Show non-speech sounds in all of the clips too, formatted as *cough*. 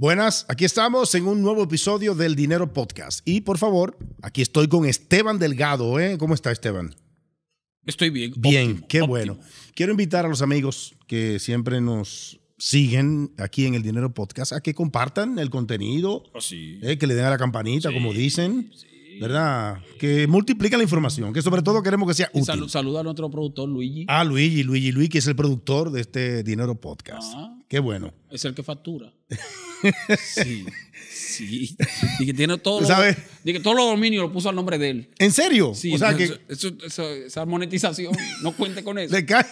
Buenas, aquí estamos en un nuevo episodio del Dinero Podcast. Y por favor, aquí estoy con Esteban Delgado. ¿eh? ¿Cómo está Esteban? Estoy bien. Bien, óptimo, qué óptimo. bueno. Quiero invitar a los amigos que siempre nos siguen aquí en el Dinero Podcast a que compartan el contenido, Oh, sí. eh, que le den a la campanita, Sí, como dicen, sí. ¿Verdad? Que multipliquen la información, que sobre todo queremos que sea útil. salu- saluda a nuestro productor Luigi. Ah, Luigi, Luigi, Luigi, que es el productor de este Dinero Podcast. Ah. Qué bueno. Es el que factura. *laughs* sí. Sí. Y que tiene todo. ¿Sabes? Y que todos los dominios lo puso al nombre de él. ¿En serio? Sí, o sea que eso- eso- eso- esa monetización, no cuente con eso. *laughs* le cae.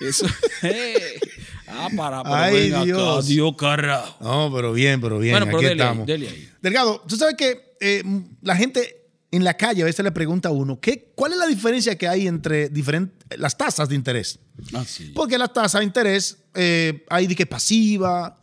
Eso. *laughs* eh. Ah, para, pero Ay, acá, Dios. Dios carajo. No, pero bien, pero bien. Bueno, pero aquí dele ahí, estamos. dele ahí. Delgado, tú sabes que eh, la gente en la calle a veces le pregunta a uno, ¿qué, ¿cuál es la diferencia que hay entre diferentes las tasas de interés? Ah, sí. Porque las tasas de interés eh, hay de que pasiva,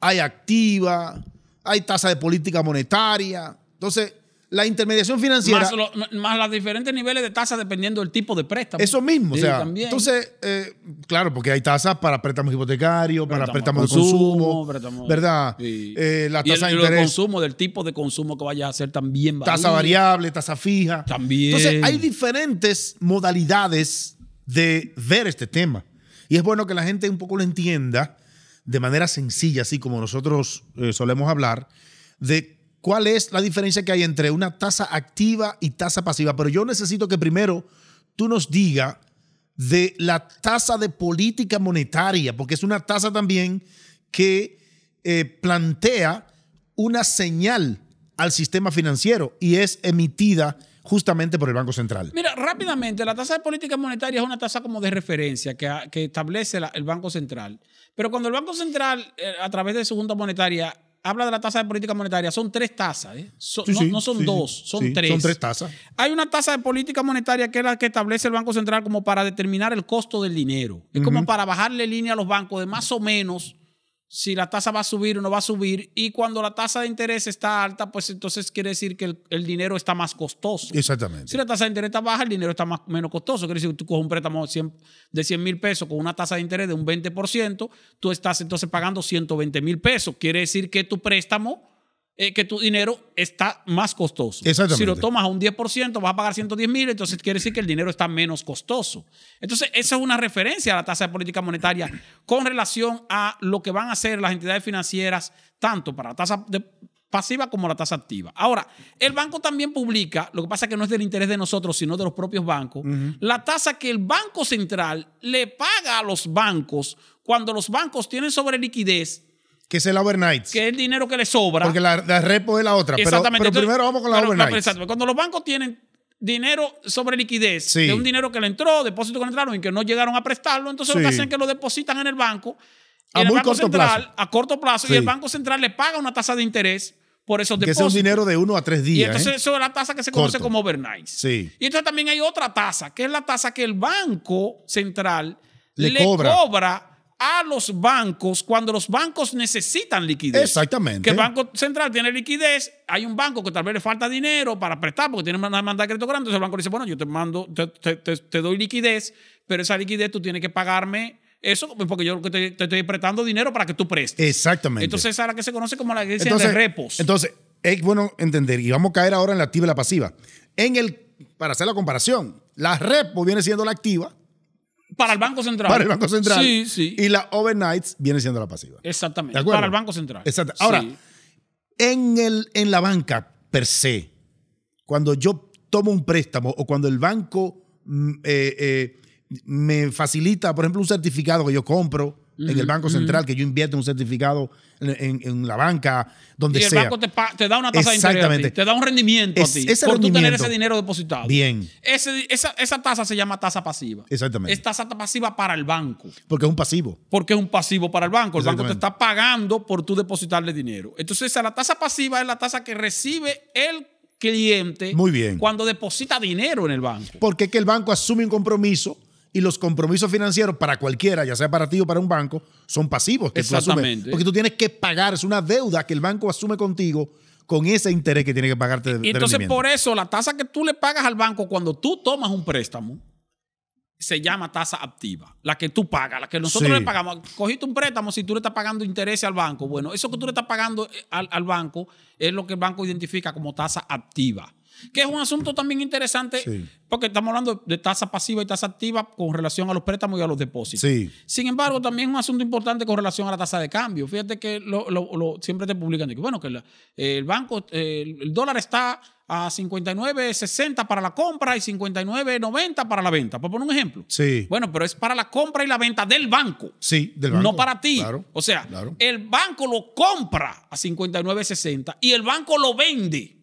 hay activa, hay tasa de política monetaria. Entonces, la intermediación financiera, Más, lo- más los diferentes niveles de tasa dependiendo del tipo de préstamo. eso mismo. Sí, o sea, también. entonces, eh, claro, porque hay tasas para préstamos hipotecarios, para Préstamo préstamos de consumo, préstamo- ¿verdad? Sí. Eh, la el- tasa de interés. consumo, del tipo de consumo que vaya a hacer también. tasa varía. variable, tasa fija. También. Entonces, hay diferentes modalidades de ver este tema. Y es bueno que la gente un poco lo entienda de manera sencilla, así como nosotros eh, solemos hablar, de cuál es la diferencia que hay entre una tasa activa y tasa pasiva. Pero yo necesito que primero tú nos digas de la tasa de política monetaria, porque es una tasa también que eh, plantea una señal al sistema financiero y es emitida justamente por el Banco Central. Mira, rápidamente, la tasa de política monetaria es una tasa como de referencia que, establece el Banco Central. Pero cuando el Banco Central, eh, a través de su Junta Monetaria, habla de la tasa de política monetaria, son tres tasas. ¿eh? Sí, no, sí, no son sí, dos, son tres. Son tres tasas. Hay una tasa de política monetaria que es la que establece el Banco Central como para determinar el costo del dinero. Es como para bajarle línea a los bancos de más o menos si la tasa va a subir o no va a subir. Y cuando la tasa de interés está alta, pues entonces quiere decir que el, el dinero está más costoso. Exactamente. Si la tasa de interés está baja, el dinero está más, menos costoso. Quiere decir que tú coges un préstamo de 100 de 100 mil pesos con una tasa de interés de un 20%, tú estás entonces pagando 120 mil pesos. Quiere decir que tu préstamo, eh, que tu dinero está más costoso. Si lo tomas a un 10%, vas a pagar 110 mil, entonces quiere decir que el dinero está menos costoso. Entonces, esa es una referencia a la tasa de política monetaria con relación a lo que van a hacer las entidades financieras, tanto para la tasa de- pasiva como la tasa activa. Ahora, el banco también publica, lo que pasa es que no es del interés de nosotros, sino de los propios bancos, la tasa que el Banco Central le paga a los bancos cuando los bancos tienen sobre liquidez, Que es el overnight. que es el dinero que les sobra. Porque la, la repo es la otra. Exactamente. pero primero vamos con la pero- overnight. Cuando los bancos tienen dinero sobre liquidez, Sí. de un dinero que le entró, depósitos que le entraron y que no llegaron a prestarlo, entonces lo que Sí. hacen es que lo depositan en el banco. A en el muy Banco corto Central, plazo. a corto plazo, Sí. y el Banco Central le paga una tasa de interés por esos que ese es depósitos. un dinero de uno a tres y días. entonces ¿eh? eso es la tasa que se conoce como overnight. Sí. Y entonces también hay otra tasa, que es la tasa que el Banco Central Le le, cobra. cobra. A los bancos cuando los bancos necesitan liquidez. Exactamente. Que el Banco Central tiene liquidez, hay un banco que tal vez le falta dinero para prestar porque tiene una demanda de crédito grande, entonces el banco dice, bueno, yo te mando, te, te- te- te doy liquidez, pero esa liquidez tú tienes que pagarme eso porque yo te, te estoy prestando dinero para que tú prestes. Exactamente. Entonces esa es la que se conoce como la iglesia entonces, de repos. Entonces, es bueno entender, y vamos a caer ahora en la activa y la pasiva. En el, para hacer la comparación, la repo viene siendo la activa para el Banco Central. para el Banco Central. Sí, sí. Y la overnights viene siendo la pasiva. Exactamente. Para el Banco Central. Exacto. Ahora, Sí. en, el, en la banca per se, cuando yo tomo un préstamo o cuando el banco mm, eh, eh, me facilita, por ejemplo, un certificado que yo compro en el Banco Central, que yo invierto en un certificado en, en- en la banca, donde y el sea. banco te, te da una tasa de interés. a ti, te da un rendimiento Es- a ti. ese por tú tener rendimiento. ese dinero depositado. Bien, Ese- esa, esa tasa se llama tasa pasiva. Exactamente. Es tasa pasiva para el banco. porque es un pasivo. Porque es un pasivo para el banco. El banco te está pagando por tú depositarle dinero. Entonces, esa, la tasa pasiva es la tasa que recibe el cliente Muy bien. cuando deposita dinero en el banco. Porque es que el banco asume un compromiso y los compromisos financieros para cualquiera, ya sea para ti o para un banco, son pasivos. que tú asumes. Exactamente. porque tú tienes que pagar, es una deuda que el banco asume contigo con ese interés que tiene que pagarte de, Y entonces, por eso, la tasa que tú le pagas al banco cuando tú tomas un préstamo se llama tasa activa, la que tú pagas, la que nosotros Sí. le pagamos. Cogiste un préstamo, si tú le estás pagando interés al banco, bueno, eso que tú le estás pagando al, al banco es lo que el banco identifica como tasa activa. Que es un asunto también interesante, Sí. porque estamos hablando de tasa pasiva y tasa activa con relación a los préstamos y a los depósitos. Sí. Sin embargo, también es un asunto importante con relación a la tasa de cambio. Fíjate que lo- lo- lo- siempre te publican bueno, que la- el banco, el, el dólar está a 59.60 para la compra y 59.90 para la venta, por poner un ejemplo. Sí. Bueno, pero es para la compra y la venta del banco. Sí, del banco. No para ti. Claro. O sea, claro. el banco lo compra a 59.60 y el banco lo vende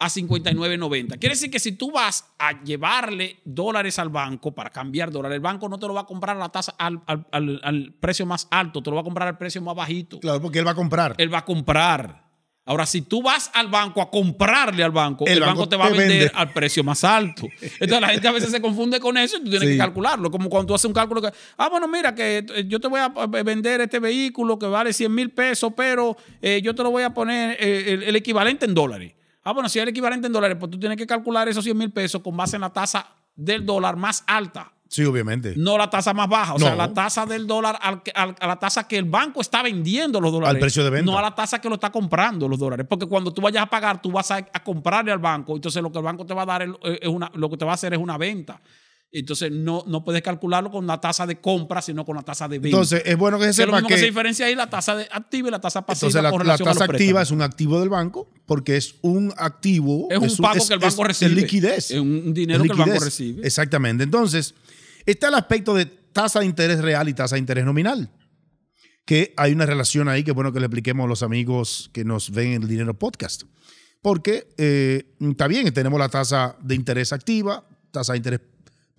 a 59.90. Quiere decir que si tú vas a llevarle dólares al banco para cambiar dólares, el banco no te lo va a comprar a la tasa al, al- al- al precio más alto, te lo va a comprar al precio más bajito. Claro, porque él va a comprar. Él va a comprar. Ahora, si tú vas al banco a comprarle al banco, el, El banco, banco te va a vender vende. al precio más alto. Entonces la gente a veces se confunde con eso y tú tienes Sí. que calcularlo. Como cuando tú haces un cálculo que, ah, bueno, mira, que eh, yo te voy a eh, vender este vehículo que vale 100 mil pesos, pero eh, yo te lo voy a poner eh, el, el equivalente en dólares. Ah, bueno, si es el equivalente en dólares, pues tú tienes que calcular esos 100 mil pesos con base en la tasa del dólar más alta. Sí, obviamente. No la tasa más baja, o sea, la tasa del dólar al a la tasa que el banco está vendiendo los dólares. Al precio de venta. No a la tasa que lo está comprando los dólares. Porque cuando tú vayas a pagar, tú vas a, a comprarle al banco. Entonces lo que el banco te va a dar es, es una, lo que te va a hacer es una venta. Entonces no, no puedes calcularlo con la tasa de compra, sino con la tasa de venta. Entonces, es bueno que se Que sepa mismo que, se que. diferencia ahí la tasa de activa y la tasa pasiva Entonces, la, con la a tasa los activa es un activo del banco porque es un activo. Es un pago que el banco es- recibe. Es liquidez. Es un dinero que el banco recibe. Exactamente. Entonces, está el aspecto de tasa de interés real y tasa de interés nominal. Que hay una relación ahí que es bueno que le expliquemos a los amigos que nos ven en el Dinero Podcast. Porque eh, está bien, tenemos la tasa de interés activa, tasa de interés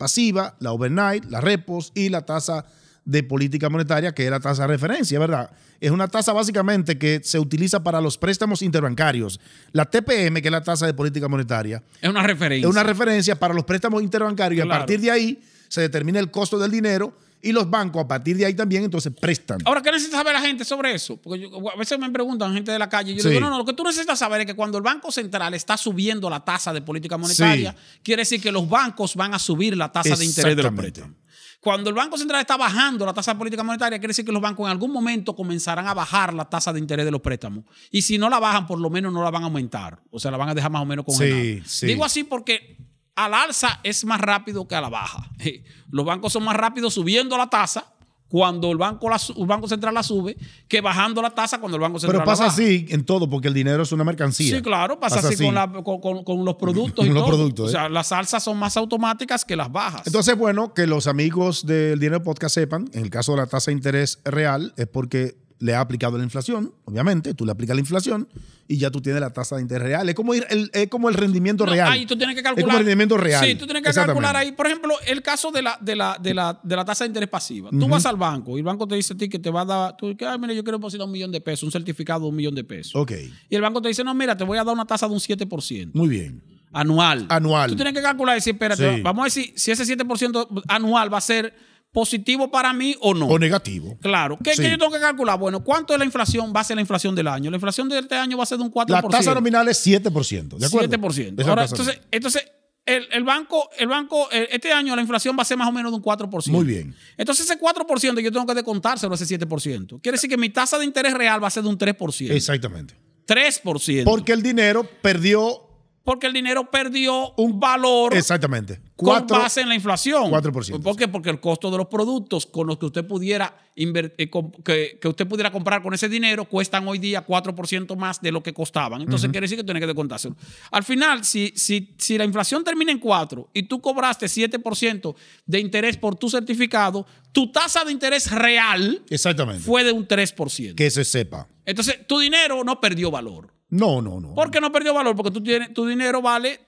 pasiva, la overnight, la repos y la tasa de política monetaria, que es la tasa de referencia, ¿verdad? Es una tasa básicamente que se utiliza para los préstamos interbancarios. La TPM, que es la tasa de política monetaria, Es una referencia. es una referencia para los préstamos interbancarios y a partir de ahí se determina el costo del dinero y los bancos a partir de ahí también entonces prestan. Ahora, ¿qué necesita saber la gente sobre eso? Porque yo- a veces me preguntan gente de la calle. y Yo Sí. digo, no, no, lo que tú necesitas saber es que cuando el Banco Central está subiendo la tasa de política monetaria, quiere decir que los bancos van a subir la tasa de interés de los préstamos. Cuando el Banco Central está bajando la tasa de política monetaria, quiere decir que los bancos en algún momento comenzarán a bajar la tasa de interés de los préstamos. Y si no la bajan, por lo menos no la van a aumentar. O sea, la van a dejar más o menos congelada. Sí, sí. Digo así porque al alza es más rápido que a la baja. *laughs* Los bancos son más rápidos subiendo la tasa cuando el banco, la el banco central la sube que bajando la tasa cuando el banco central Pero pasa la baja. así en todo porque el dinero es una mercancía. Sí, claro, pasa, así, Con, la- con- con- con los productos *laughs* y los todo. productos, O ¿eh? sea, las alzas son más automáticas que las bajas. Entonces, bueno, que los amigos del Dinero Podcast sepan, en el caso de la tasa de interés real, es porque le ha aplicado la inflación, obviamente, tú le aplicas la inflación y ya tú tienes la tasa de interés real. Es como, ir- el, es como el rendimiento No, real. Ahí tú tienes que Es calcular. como el rendimiento real. Sí, tú tienes que calcular ahí. Por ejemplo, el caso de la, de la, de la, de la tasa de interés pasiva. Tú vas al banco y el banco te dice a ti que te va a dar. Tú dices, ay, mira, yo quiero depositar un millón de pesos, un certificado de un millón de pesos. Ok, Y el banco te dice, no, mira, te voy a dar una tasa de un 7% muy bien. anual. Anual. Tú tienes que calcular y decir, espérate, Sí. vamos a si, si ese 7% anual va a ser positivo para mí o no. O negativo. Claro. ¿Qué, Sí. qué yo tengo que calcular? Bueno, ¿cuánto es la inflación? Va a ser la inflación del año. La inflación de este año va a ser de un 4%. La tasa nominal es 7%, ¿de acuerdo? 7%. Esa Ahora, entonces, entonces el, el banco, el banco, eh, este año la inflación va a ser más o menos de un 4%. Muy bien. Entonces, ese 4% yo tengo que descontárselo a ese 7%. Quiere decir que mi tasa de interés real va a ser de un 3%. Exactamente. 3%. Porque el dinero perdió porque el dinero perdió un valor exactamente con cuatro- base en la inflación. 4%. ¿Por qué? Porque el costo de los productos con los que usted pudiera eh, que, que usted pudiera comprar con ese dinero cuestan hoy día 4% más de lo que costaban. Entonces quiere decir que tiene que descontárselo. Al final, si, si, si la inflación termina en 4 y tú cobraste 7% de interés por tu certificado, tu tasa de interés real Exactamente. fue de un 3%. que se sepa. Entonces, tu dinero no perdió valor. No, no, no. ¿Por qué no perdió valor? Porque tú tienes, tu dinero vale,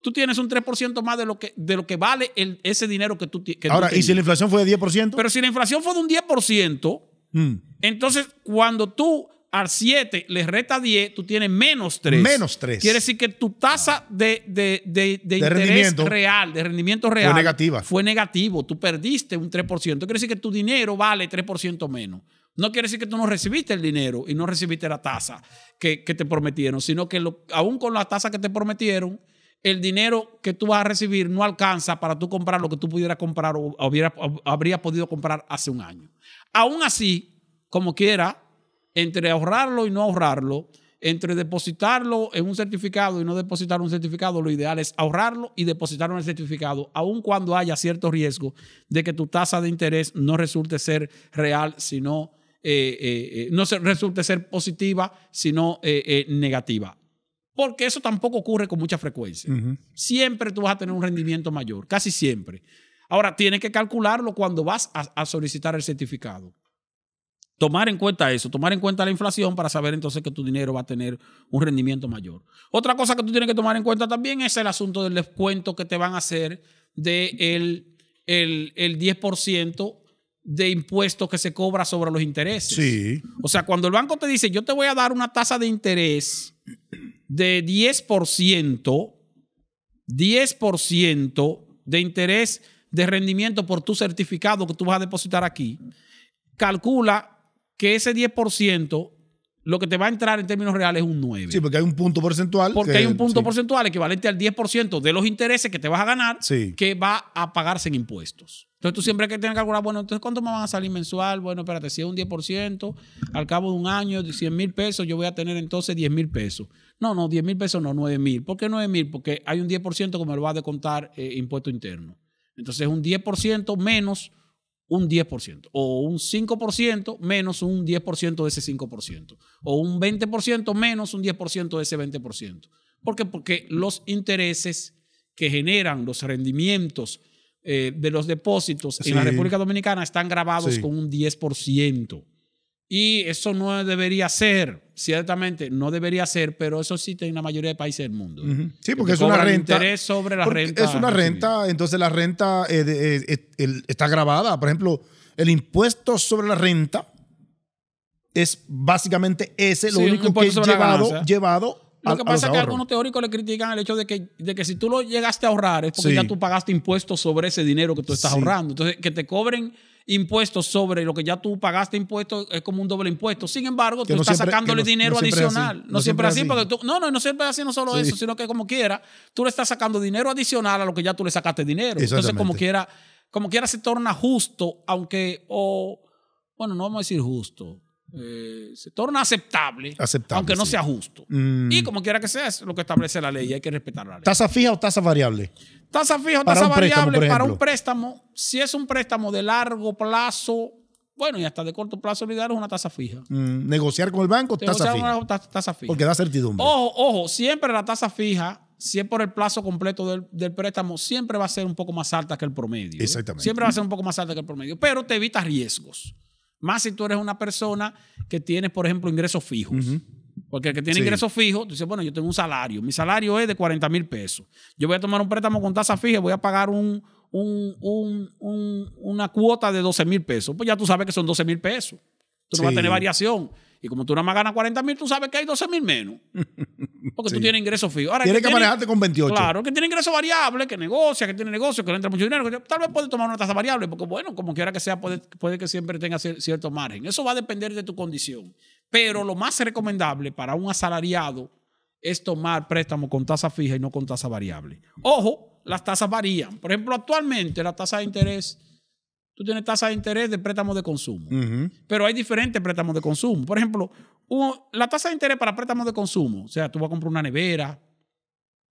tú tienes un 3% más de lo que, de lo que vale el- ese dinero que tú, ti- que tú Ahora, ¿y si la inflación fue de 10%? Pero si la inflación fue de un 10%, Mm. entonces cuando tú al 7 le resta 10, tú tienes menos 3. Menos tres. Quiere decir que tu tasa de, de, de, de interés rendimiento real, de rendimiento real, negativa. Fue negativo. Tú perdiste un 3%. Quiere decir que tu dinero vale 3% menos. No quiere decir que tú no recibiste el dinero y no recibiste la tasa que, que te prometieron, sino que aún con la tasa que te prometieron, el dinero que tú vas a recibir no alcanza para tú comprar lo que tú pudieras comprar o, hubiera, o habría podido comprar hace un año. Aún así, como quiera, entre ahorrarlo y no ahorrarlo, entre depositarlo en un certificado y no depositar un certificado, lo ideal es ahorrarlo y depositarlo en el certificado, aun cuando haya cierto riesgo de que tu tasa de interés no resulte ser real, sino eh, eh, eh, no resulte ser positiva, sino negativa. Porque eso tampoco ocurre con mucha frecuencia. Siempre tú vas a tener un rendimiento mayor, casi siempre. Ahora, tienes que calcularlo cuando vas a solicitar el certificado. Tomar en cuenta eso, tomar en cuenta la inflación para saber entonces que tu dinero va a tener un rendimiento mayor. Otra cosa que tú tienes que tomar en cuenta también es el asunto del descuento que te van a hacer del de el, 10% de impuestos que se cobra sobre los intereses. Sí. O sea, cuando el banco te dice, yo te voy a dar una tasa de interés de 10%, 10% de interés de rendimiento por tu certificado que tú vas a depositar aquí, calcula que ese 10% lo que te va a entrar en términos reales es un 9. Sí, porque hay un punto porcentual. Porque hay un punto porcentual equivalente al 10% de los intereses que te vas a ganar que va a pagarse en impuestos. Entonces tú siempre que tienes que calcular, bueno, entonces ¿cuánto me van a salir mensual? Bueno, espérate, si es un 10%, al cabo de un año, de 100 mil pesos, yo voy a tener entonces 10 mil pesos. No, no, 10 mil pesos no, 9 mil. ¿Por qué 9 mil? Porque hay un 10% que me lo va a descontar eh, impuesto interno. Entonces un 10% menos un 10% o un 5% menos un 10% de ese 5% o un 20% menos un 10% de ese 20%. ¿Por qué? Porque los intereses que generan los rendimientos eh, de los depósitos en la República Dominicana están grabados con un 10%. Y eso no debería ser, ciertamente no debería ser, pero eso existe en la mayoría de países del mundo. Sí, porque es una renta. Interés sobre la renta. Es una renta, entonces la renta eh, eh, está grabada. Por ejemplo, el impuesto sobre la renta es básicamente ese, lo único que es llevado, llevado lo que pasa es que algunos teóricos le critican el hecho de que, de que si tú lo llegaste a ahorrar es porque ya tú pagaste impuestos sobre ese dinero que tú estás ahorrando. Entonces, que te cobren impuestos sobre lo que ya tú pagaste impuestos es como un doble impuesto. Sin embargo, tú estás sacándole dinero adicional. No, siempre así, porque tú, no, no, no siempre así, no solo eso, sino que como quiera, tú le estás sacando dinero adicional a lo que ya tú le sacaste dinero. Entonces, como quiera, como quiera se torna justo, aunque, o, bueno, no vamos a decir justo. Eh, se torna aceptable, aunque no sea justo. Mm. Y como quiera que sea, es lo que establece la ley, hay que respetar la ley. ¿Tasa fija o tasa variable? Tasa fija o tasa variable para un préstamo, si es un préstamo de largo plazo, bueno, y hasta de corto plazo, olvidar es una tasa fija. Mm, negociar con el banco, tasa fija. tasa fija. Porque da certidumbre. Ojo, ojo, siempre la tasa fija si es por el plazo completo del, del, préstamo, siempre va a ser un poco más alta que el promedio. ¿eh? Exactamente. Siempre va a ser un poco más alta que el promedio, pero te evita riesgos. Más si tú eres una persona que tiene, por ejemplo, ingresos fijos. Porque el que tiene ingresos fijos, tú dices, bueno, yo tengo un salario. Mi salario es de 40 mil pesos. Yo voy a tomar un préstamo con tasa fija, voy a pagar un, una cuota de 12 mil pesos. Pues ya tú sabes que son 12 mil pesos. Tú no vas a tener variación. Y como tú nada más ganas 40 mil, tú sabes que hay 12 mil menos. *laughs* Porque tú tienes ingresos fijos. Tienes que, manejarte con 28. Claro, que tiene ingresos variables, que negocia, que tiene negocio, que le entra mucho dinero. tal vez puede tomar una tasa variable, porque bueno, como quiera que sea, puede, puede que siempre tenga cierto margen. Eso va a depender de tu condición. Pero lo más recomendable para un asalariado es tomar préstamo con tasa fija y no con tasa variable. Ojo, las tasas varían. Por ejemplo, actualmente la tasa de interés tú tienes tasa de interés de préstamos de consumo. Pero hay diferentes préstamos de consumo. Por ejemplo, la tasa de interés para préstamos de consumo, o sea, tú vas a comprar una nevera,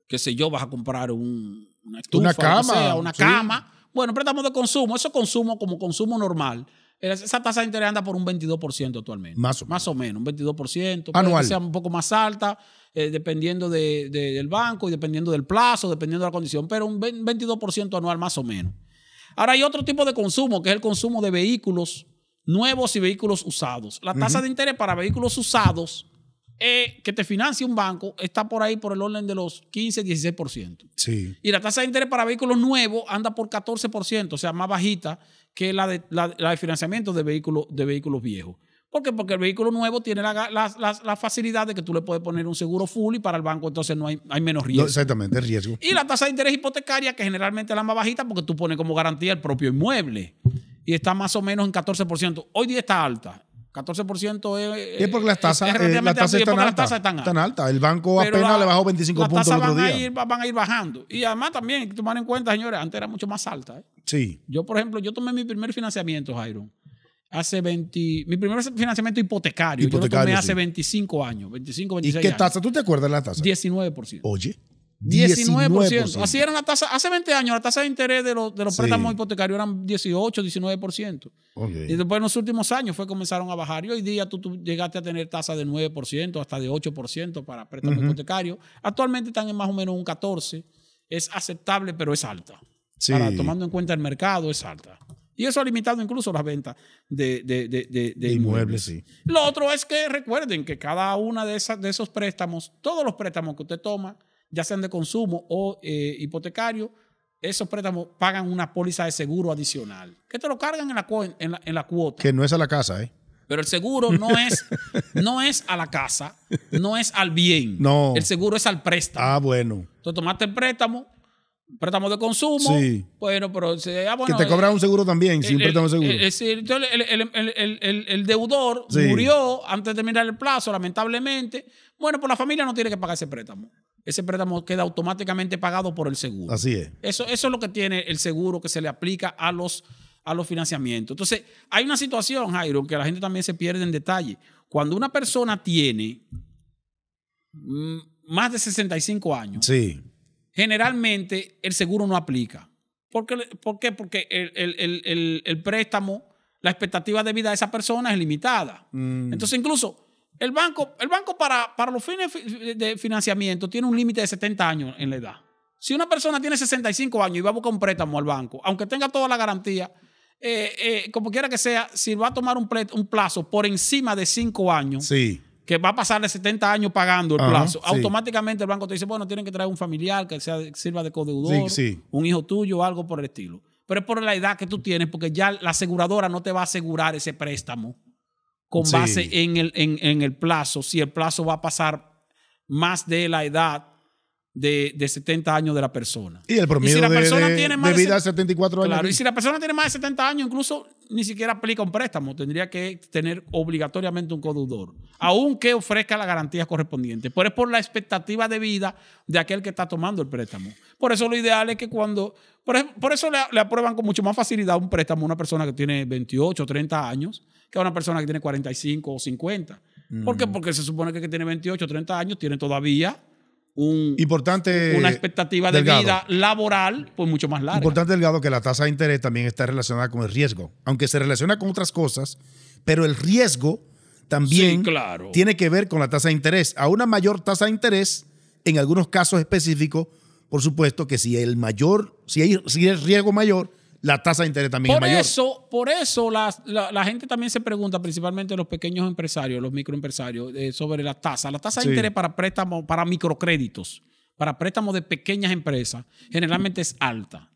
qué sé yo, vas a comprar un, una estufa, una cama, una cama. Bueno, préstamos de consumo, eso es consumo como consumo normal. Esa tasa de interés anda por un 22% actualmente. Más o, más o menos, un 22%. Anual. Que sea un poco más alta, eh, dependiendo del banco y dependiendo del plazo, dependiendo de la condición, pero un 22% anual más o menos. Ahora hay otro tipo de consumo, que es el consumo de vehículos nuevos y vehículos usados. La tasa de interés para vehículos usados eh, que te financia un banco está por ahí por el orden de los 15, 16%. Sí. Y la tasa de interés para vehículos nuevos anda por 14%, o sea, más bajita que la de, la, de financiamiento de vehículos, de vehículos viejos. ¿Por qué? Porque el vehículo nuevo tiene la, facilidad de que tú le puedes poner un seguro full y para el banco entonces no hay, hay menos riesgo. exactamente, el riesgo. Y la tasa de interés hipotecaria, que generalmente es la más bajita porque tú pones como garantía el propio inmueble y está más o menos en 14%. Hoy día está alta. 14% es, Es porque las tasas, es eh, y es están porque las altas. altas. El banco Pero apenas la- le bajó 25 las puntos el tasas otro van día. A ir, van a ir bajando. Y además también hay que tomar en cuenta, señores, antes era mucho más alta. ¿eh? Sí. Yo, por ejemplo, yo tomé mi primer financiamiento, Jairo, hace 20... Mi primer financiamiento hipotecario, yo lo Hipotecario, tomé hace sí. 25 años, 25, ¿Y 26 qué años. tasa? ¿Tú te acuerdas de la tasa? 19%. Oye. 19%. Así eran las tasas. Hace 20 años, la tasa de interés de los, de los Sí. préstamos hipotecarios eran 18, 19%. Ok. Y después en los últimos años fue comenzaron a bajar. Y hoy día tú, tú llegaste a tener tasas de 9%, hasta de 8% para préstamos Ujú. hipotecarios. Actualmente están en más o menos un 14%. Es aceptable, pero es alta. Sí. Para, tomando en cuenta el mercado, es alta. Y eso ha limitado incluso las ventas de, de- de- de- inmuebles. sí. Lo otro es que recuerden que cada una de, esas, de esos préstamos, todos los préstamos que usted toma, ya sean de consumo o eh, hipotecario, esos préstamos pagan una póliza de seguro adicional, que te lo cargan en la, en la, en la cuota. Que no es a la casa, ¿eh? Pero el seguro no es, no es a la casa, no es al bien. No. El seguro es al préstamo. Ah, bueno. Entonces tomaste el préstamo, préstamo de consumo. Sí. Bueno, pero ah, bueno, que te cobran un seguro también, el- sin préstamo de seguro. Es decir, entonces el, deudor Sí. murió antes de terminar el plazo, lamentablemente. Bueno, pues la familia no tiene que pagar ese préstamo. Ese préstamo queda automáticamente pagado por el seguro. Así es. Eso, eso es lo que tiene el seguro que se le aplica a los, a los financiamientos. Entonces, hay una situación, Jairo, que la gente también se pierde en detalle. Cuando una persona tiene mm, más de 65 años, Sí. Generalmente el seguro no aplica. ¿Por qué? ¿Por qué? Porque el, el- el- el- préstamo, la expectativa de vida de esa persona es limitada. Mm. Entonces, incluso el banco, el banco para, para los fines fi- de financiamiento tiene un límite de 70 años en la edad. Si una persona tiene 65 años y va a buscar un préstamo al banco, aunque tenga toda la garantía, eh, eh, como quiera que sea, si va a tomar un, un plazo por encima de 5 años, Sí. Que va a pasar de 70 años pagando el Ajá, plazo, sí. automáticamente el banco te dice, bueno, tienen que traer un familiar que sea, sirva de codeudor, Sí, sí. un hijo tuyo o algo por el estilo. Pero es por la edad que tú tienes, porque ya la aseguradora no te va a asegurar ese préstamo con base en el, en, en el plazo, si el plazo va a pasar más de la edad de, de 70 años de la persona. Y el promedio si la de, persona de- tiene de más de vida es 74 años. Claro, y si la persona tiene más de 70 años, incluso ni siquiera aplica un préstamo, tendría que tener obligatoriamente un codeudor, aunque ofrezca las garantías correspondientes. Pero es por la expectativa de vida de aquel que está tomando el préstamo. Por eso lo ideal es que cuando, por, ej- por eso le, le aprueban con mucho más facilidad un préstamo a una persona que tiene 28 o 30 años que a una persona que tiene 45 o 50. ¿Por qué? Porque se supone que el que tiene 28 o 30 años tiene todavía un, Importante. una expectativa de Delgado. vida laboral pues mucho más larga. Importante, Delgado, que la tasa de interés también está relacionada con el riesgo. Aunque se relaciona con otras cosas, pero el riesgo también Sí, claro. tiene que ver con la tasa de interés. A una mayor tasa de interés, en algunos casos específicos, por supuesto que si el mayor, si hay, si el riesgo mayor, la tasa de interés también Por es mayor. eso, por eso la, la- la gente también se pregunta, principalmente los pequeños empresarios, los microempresarios, eh, sobre la tasa. La tasa de Sí. interés para préstamos, para microcréditos, para préstamos de pequeñas empresas, generalmente es alta.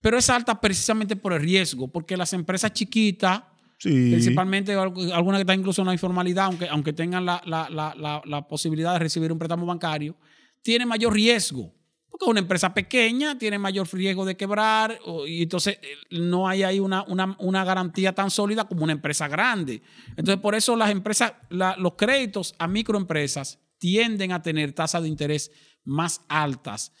Pero es alta precisamente por el riesgo, porque las empresas chiquitas, Sí. principalmente alg- algunas que están incluso en la informalidad, aunque, aunque tengan la, la- la- la- la posibilidad de recibir un préstamo bancario, tienen mayor riesgo. Una empresa pequeña tiene mayor riesgo de quebrar y entonces eh, no hay ahí una, una- una garantía tan sólida como una empresa grande. Entonces por eso las empresas, los créditos a microempresas tienden a tener tasas de interés más altas.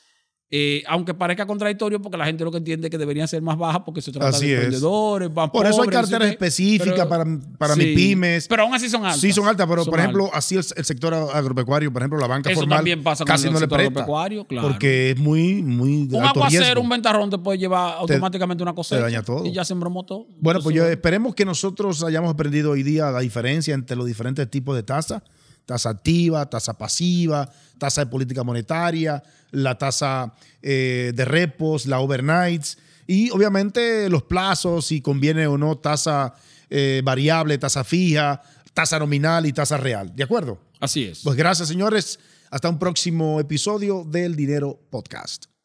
Eh, aunque parezca contradictorio porque la gente lo que entiende es que deberían ser más bajas porque se trata Así de es. emprendedores, más Por eso hay pobres, no sé carteras específicas Pero- para, para Sí, MIPIMES. Pero aún así son altas. Sí, son altas, pero Son por ejemplo, altas. así el, el sector agropecuario, por ejemplo, la banca Eso formal también pasa con casi el no le presta. agropecuario, claro. Porque es muy, muy de un alto aguacero, riesgo. un ventarrón te puede llevar automáticamente una cosecha. daña todo. Y ya se embromó todo. Bueno, pues yo esperemos que nosotros hayamos aprendido hoy día la diferencia entre los diferentes tipos de tasa. Tasa activa, tasa pasiva, tasa de política monetaria, la tasa eh, de repos, la overnights y obviamente los plazos, si conviene o no tasa eh, variable, tasa fija, tasa nominal y tasa real. ¿De acuerdo? Así es. Pues gracias, señores. Hasta un próximo episodio del Dinero Podcast.